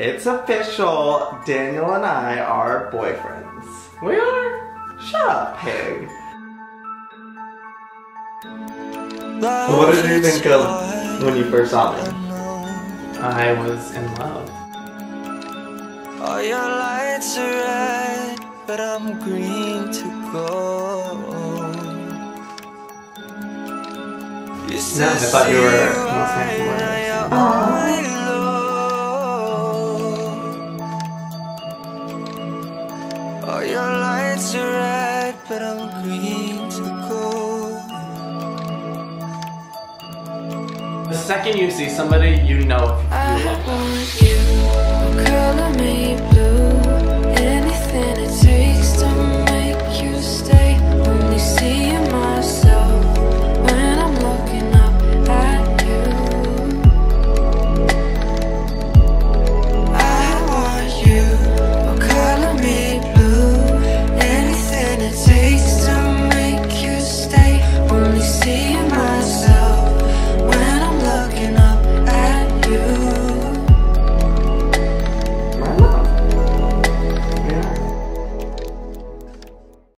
It's official. Daniel and I are boyfriends. We are? Shut up, pig. What did you think of when you first saw me? I was in love. All your lights are red, but I'm green to go. No, I thought you were most handsome All your lights are red, but I'm green to go. The second you see somebody, you know if you love them. see you